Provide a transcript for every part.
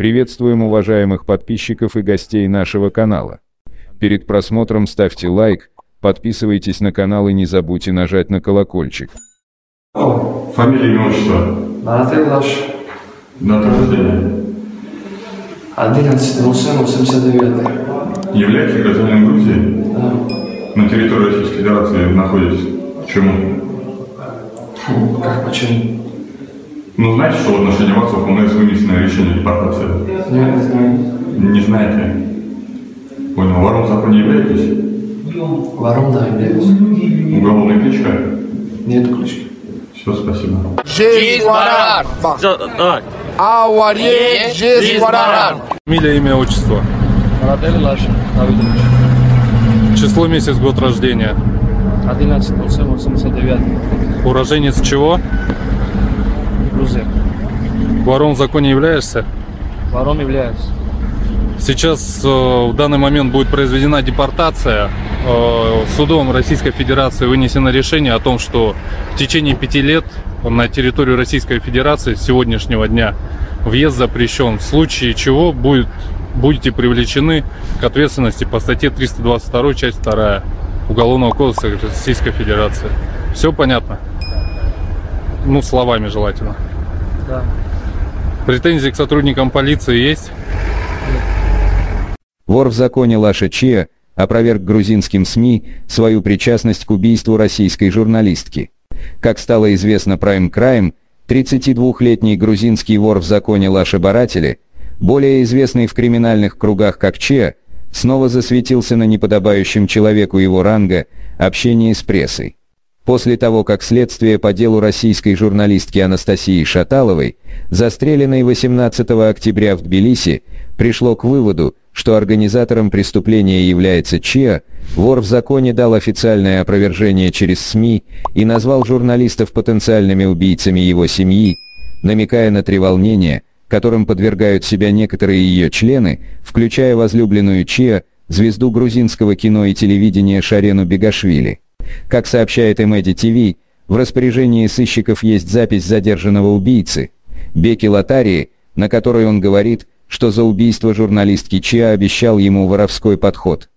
Приветствуем уважаемых подписчиков и гостей нашего канала. Перед просмотром ставьте лайк, подписывайтесь на канал и не забудьте нажать на колокольчик. Фамилия, имя, отчество. Баратель Лаш, Дата рождения. 11.07.89. Являетесь гражданином Грузии? Да. На территории Российской Федерации находитесь. Почему? Фу, Как, почему? Ну, знаете, что в отношении вас выполняется вынесенное решение депортации? Нет, не знаю. Не знаете? Понял. Вором в законе являетесь? Вором, да, являюсь. Уголовная кличка? Нет ключки. Все, спасибо. Жизнь ворам! Авария, жизнь ворам! Фамилия, имя, отчество. Баратель Лаш, Давидович. Число, месяц, год рождения. 11.07.89. Уроженец чего? Грузия. Вором в законе являешься? Вором являюсь. Сейчас э, в данный момент будет произведена депортация. Э, судом Российской Федерации вынесено решение о том, что в течение пяти лет на территорию Российской Федерации с сегодняшнего дня въезд запрещен. В случае чего будет, будете привлечены к ответственности по статье 322, часть 2 Уголовного кодекса Российской Федерации. Все понятно? Ну, словами желательно. Да. Претензии к сотрудникам полиции есть? Вор в законе Лаша Чия опроверг грузинским СМИ свою причастность к убийству российской журналистки. Как стало известно Prime Crime, 32-летний грузинский вор в законе Лаша Баратели, более известный в криминальных кругах как Чия, снова засветился на неподобающем человеку его ранга общении с прессой. После того, как следствие по делу российской журналистки Анастасии Шаталовой, застреленной 18 октября в Тбилиси, пришло к выводу, что организатором преступления является Чиа, вор в законе дал официальное опровержение через СМИ и назвал журналистов потенциальными убийцами его семьи, намекая на треволнения, которым подвергают себя некоторые ее члены, включая возлюбленную Чиа, звезду грузинского кино и телевидения Шарену Бегашвили. Как сообщает Эмеди ТВ, в распоряжении сыщиков есть запись задержанного убийцы, Беки Латарии, на которой он говорит, что за убийство журналистки Чиа обещал ему воровской подход.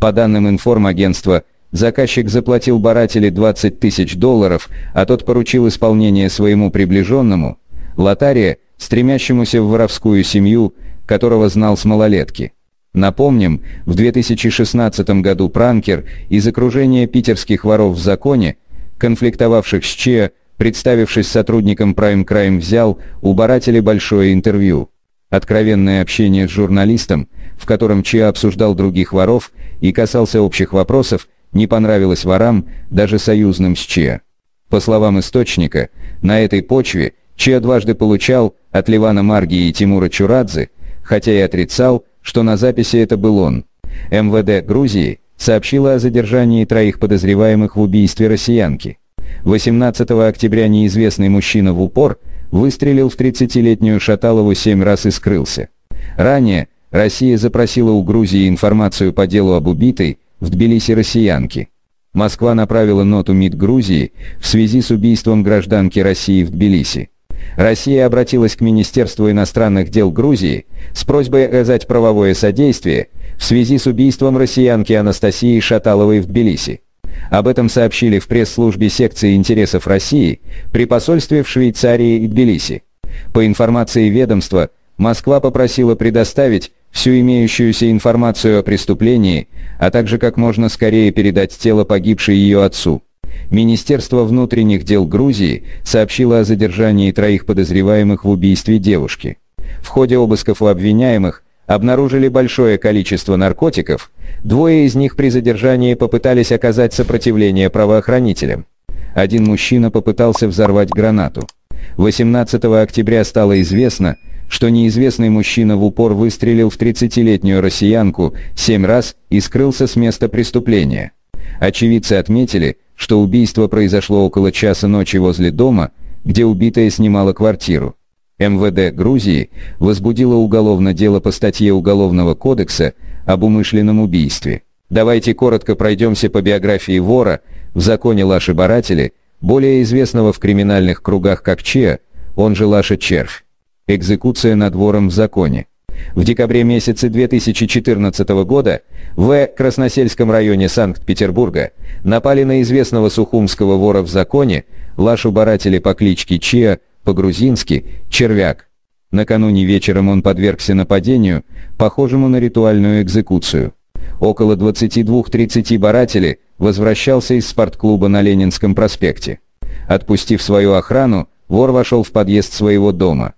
По данным информагентства, заказчик заплатил Баратели 20 тысяч долларов, а тот поручил исполнение своему приближенному, Латария, стремящемуся в воровскую семью, которого знал с малолетки. Напомним, в 2016 году пранкер из окружения питерских воров в законе, конфликтовавших с Че, представившись сотрудником Prime Crime, взял у Баратели большое интервью. Откровенное общение с журналистом, в котором Че обсуждал других воров и касался общих вопросов, не понравилось ворам, даже союзным с Че. По словам источника, на этой почве Че дважды получал от Ливана Марги и Тимура Чурадзе, хотя и отрицал, что на записи это был он. МВД Грузии сообщила о задержании троих подозреваемых в убийстве россиянки. 18 октября неизвестный мужчина в упор выстрелил в 30-летнюю Шаталову семь раз и скрылся. Ранее Россия запросила у Грузии информацию по делу об убитой в Тбилиси россиянке. Москва направила ноту МИД Грузии в связи с убийством гражданки России в Тбилиси. Россия обратилась к Министерству иностранных дел Грузии с просьбой оказать правовое содействие в связи с убийством россиянки Анастасии Шаталовой в Тбилиси. Об этом сообщили в пресс-службе секции интересов России при посольстве в Швейцарии и Тбилиси. По информации ведомства, Москва попросила предоставить всю имеющуюся информацию о преступлении, а также как можно скорее передать тело погибшей ее отцу. Министерство внутренних дел Грузии сообщило о задержании троих подозреваемых в убийстве девушки. В ходе обысков у обвиняемых обнаружили большое количество наркотиков, двое из них при задержании попытались оказать сопротивление правоохранителям. Один мужчина попытался взорвать гранату. 18 октября стало известно, что неизвестный мужчина в упор выстрелил в 30-летнюю россиянку семь раз и скрылся с места преступления. Очевидцы отметили, что убийство произошло около часа ночи возле дома, где убитая снимала квартиру. МВД Грузии возбудило уголовное дело по статье Уголовного кодекса об умышленном убийстве. Давайте коротко пройдемся по биографии вора в законе Лаши Баратели, более известного в криминальных кругах как Че, он же Лаша Червь. Экзекуция над вором в законе. В декабре месяце 2014 года в Красносельском районе Санкт-Петербурга напали на известного сухумского вора в законе Лашу Баратели по кличке Чия, по-грузински «Червяк». Накануне вечером он подвергся нападению, похожему на ритуальную экзекуцию. Около 22.30 Баратели возвращался из спортклуба на Ленинском проспекте. Отпустив свою охрану, вор вошел в подъезд своего дома.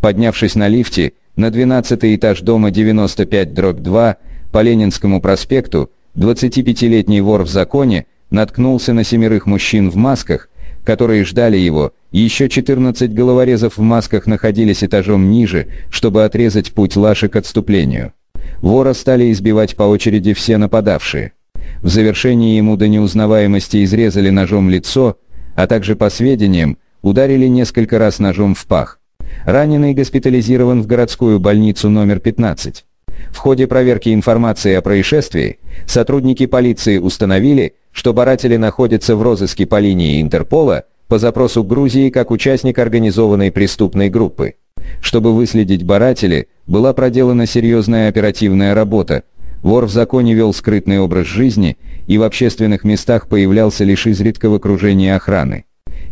Поднявшись на лифте, на 12 этаж дома 95-2 по Ленинскому проспекту 25-летний вор в законе наткнулся на семерых мужчин в масках, которые ждали его, еще 14 головорезов в масках находились этажом ниже, чтобы отрезать путь Лаши к отступлению. Вора стали избивать по очереди все нападавшие. В завершении ему до неузнаваемости изрезали ножом лицо, а также, по сведениям, ударили несколько раз ножом в пах. Раненый госпитализирован в городскую больницу номер 15. В ходе проверки информации о происшествии сотрудники полиции установили, что баратели находятся в розыске по линии Интерпола по запросу Грузии как участник организованной преступной группы. Чтобы выследить баратели, была проделана серьезная оперативная работа. Вор в законе вел скрытный образ жизни и в общественных местах появлялся лишь изредка в окружении охраны.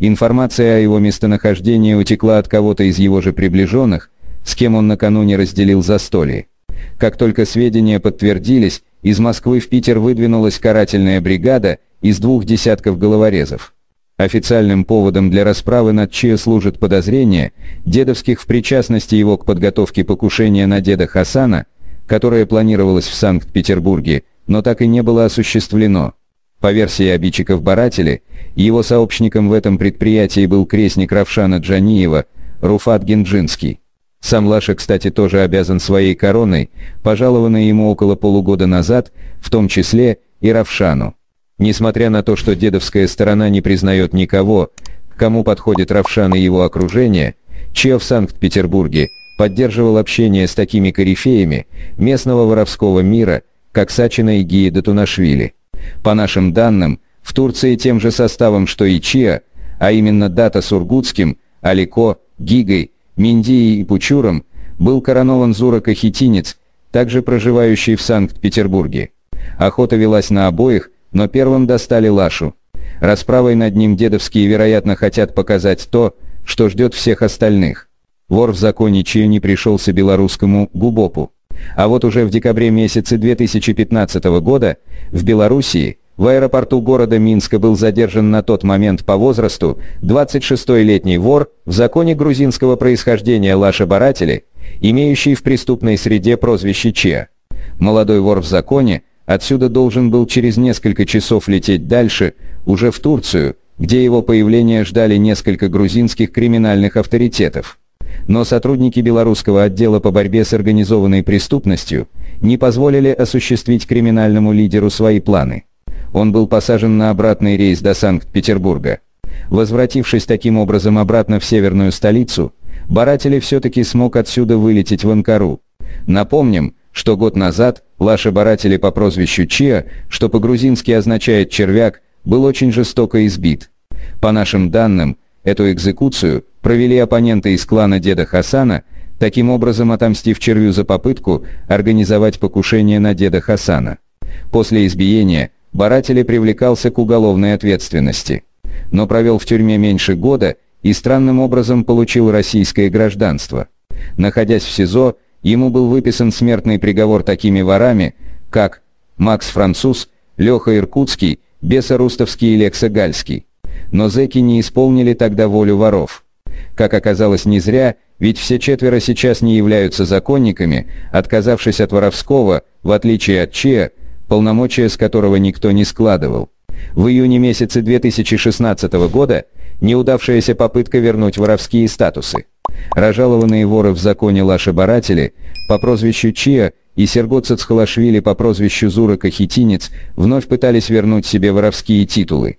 Информация о его местонахождении утекла от кого-то из его же приближенных, с кем он накануне разделил застолье. Как только сведения подтвердились, из Москвы в Питер выдвинулась карательная бригада из двух десятков головорезов. Официальным поводом для расправы над Чия служит подозрение дедовских в причастности его к подготовке покушения на деда Хасана, которое планировалось в Санкт-Петербурге, но так и не было осуществлено. По версии обидчиков Баратели, его сообщником в этом предприятии был крестник Равшана Джаниева, Руфат Генджинский. Сам Лаша, кстати, тоже обязан своей короной, пожалованной ему около полугода назад, в том числе и Равшану. Несмотря на то, что дедовская сторона не признает никого, кому подходит Равшан и его окружение, Че в Санкт-Петербурге поддерживал общение с такими корифеями местного воровского мира, как Сачина и Гия Датунашвили. По нашим данным, в Турции тем же составом, что и Чиа, а именно Дата Сургутским, Алико, Гигой, Миндией и Пучуром, был коронован Зура-Кахетинец, также проживающий в Санкт-Петербурге. Охота велась на обоих, но первым достали Лашу. Расправой над ним дедовские, вероятно, хотят показать то, что ждет всех остальных. Вор в законе чью не пришелся белорусскому Губопу. А вот уже в декабре месяце 2015 года в Белоруссии в аэропорту города Минска был задержан на тот момент по возрасту 26-летний вор в законе грузинского происхождения Лаша Баратели, имеющий в преступной среде прозвище Че. Молодой вор в законе отсюда должен был через несколько часов лететь дальше, уже в Турцию, где его появление ждали несколько грузинских криминальных авторитетов но сотрудники белорусского отдела по борьбе с организованной преступностью не позволили осуществить криминальному лидеру свои планы. Он был посажен на обратный рейс до Санкт-Петербурга. Возвратившись таким образом обратно в северную столицу, Баратели все-таки смог отсюда вылететь в Анкару. Напомним, что год назад Лаша Баратели по прозвищу Чиа, что по-грузински означает «червяк», был очень жестоко избит. По нашим данным, эту экзекуцию провели оппоненты из клана деда Хасана, таким образом отомстив червю за попытку организовать покушение на деда Хасана. После избиения Баратели привлекался к уголовной ответственности, но провел в тюрьме меньше года и странным образом получил российское гражданство. Находясь в СИЗО, ему был выписан смертный приговор такими ворами, как Макс Француз, Леха Иркутский, Беса Рустовский и Лекса Гальский. Но зэки не исполнили тогда волю воров. Как оказалось не зря, ведь все четверо сейчас не являются законниками, отказавшись от воровского, в отличие от Че, полномочия с которого никто не складывал. В июне месяце 2016 года неудавшаяся попытка вернуть воровские статусы. Разжалованные воры в законе Лаши-Баратели по прозвищу Чия и Серго Цацхалашвили по прозвищу Зура Кахетинец вновь пытались вернуть себе воровские титулы.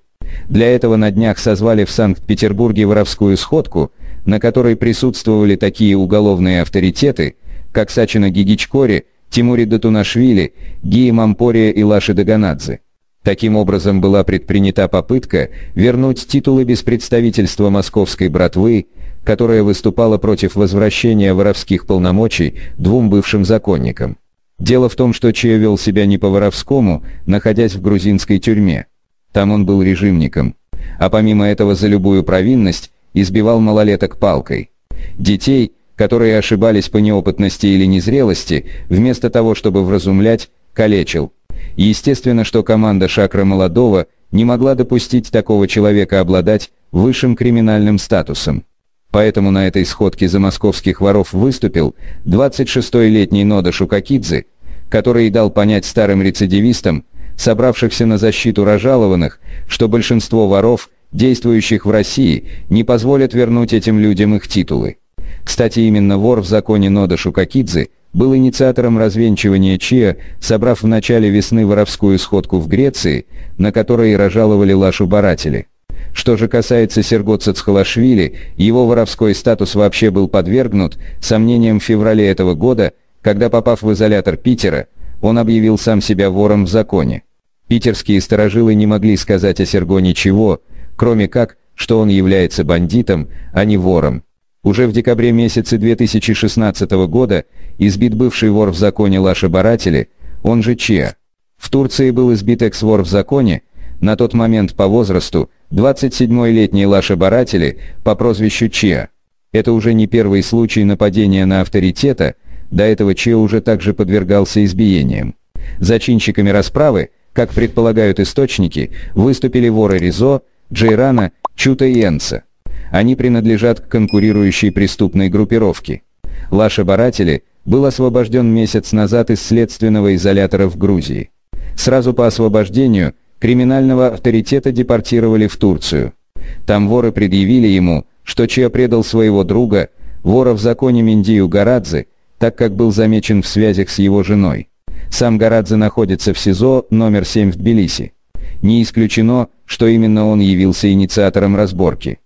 Для этого на днях созвали в Санкт-Петербурге воровскую сходку, на которой присутствовали такие уголовные авторитеты, как Сачина Гигичкори, Тимури Датунашвили, Гии Мампория и Лаши Даганадзе. Таким образом была предпринята попытка вернуть титулы без представительства московской братвы, которая выступала против возвращения воровских полномочий двум бывшим законникам. Дело в том, что Чия вел себя не по-воровскому, находясь в грузинской тюрьме. Там он был режимником. А помимо этого за любую провинность избивал малолеток палкой. Детей, которые ошибались по неопытности или незрелости, вместо того, чтобы вразумлять, калечил. Естественно, что команда Шакра Молодого не могла допустить такого человека обладать высшим криминальным статусом. Поэтому на этой сходке за московских воров выступил 26-летний Нода Шукакидзе, который дал понять старым рецидивистам, собравшихся на защиту разжалованных, что большинство воров, действующих в России, не позволят вернуть этим людям их титулы. Кстати, именно вор в законе Нода Шукакидзе был инициатором развенчивания Чия, собрав в начале весны воровскую сходку в Греции, на которой разжаловали Лашу Баратели. Что же касается Серго Цацхалашвили, его воровской статус вообще был подвергнут сомнениям в феврале этого года, когда, попав в изолятор Питера, он объявил сам себя вором в законе. Питерские сторожилы не могли сказать о Серго ничего, кроме как, что он является бандитом, а не вором. Уже в декабре месяце 2016 года избит бывший вор в законе Лаша Баратели, он же Чия. В Турции был избит экс-вор в законе, на тот момент по возрасту 27-летний Лаша Баратели по прозвищу Чиа. Это уже не первый случай нападения на авторитета, до этого Чиа уже также подвергался избиениям. Зачинщиками расправы, как предполагают источники, выступили воры Ризо, Джейрана, Чута и Энца. Они принадлежат к конкурирующей преступной группировке. Лаша Баратели был освобожден месяц назад из следственного изолятора в Грузии. Сразу по освобождению криминального авторитета депортировали в Турцию. Там воры предъявили ему, что Чиа предал своего друга, вора в законе Миндию Гарадзе, так как был замечен в связях с его женой. Сам Гарадзе находится в СИЗО номер 7 в Тбилиси. Не исключено, что именно он явился инициатором разборки.